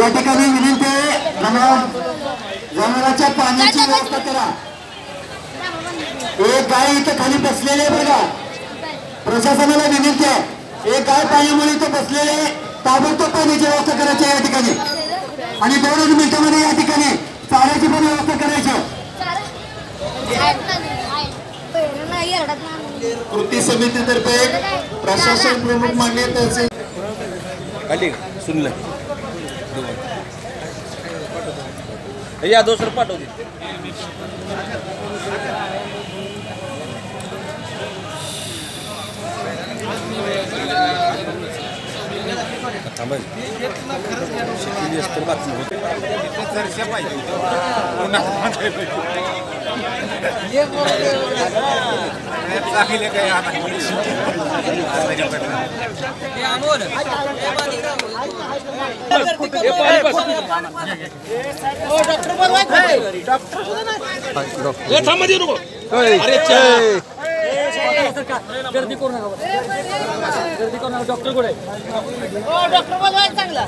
या ठिकाणी विनंती आहे जनावर जनावरांच्या पाण्याची व्यवस्था करा. एक गाय इथं खाली बसलेली आहे बघा. प्रशासनाला विनंती आहे. एक गाय पाण्यामुळे इथं बसलेले आहे. ताबडतोब पाण्याची व्यवस्था करायची या ठिकाणी. आणि दोनच मिनिटांमध्ये या ठिकाणी चाऱ्याची पण व्यवस्था करायची कृती समितीतर्फे प्रशासन प्रमुख मान्य तहसील खाली सुनलं. या दुसरं पाठवते थांबाय शेती असतं बातमी होते गर्दी करू नका गर्दी करू नका डॉक्टर कुठे डॉक्टर बोलवायला चांगला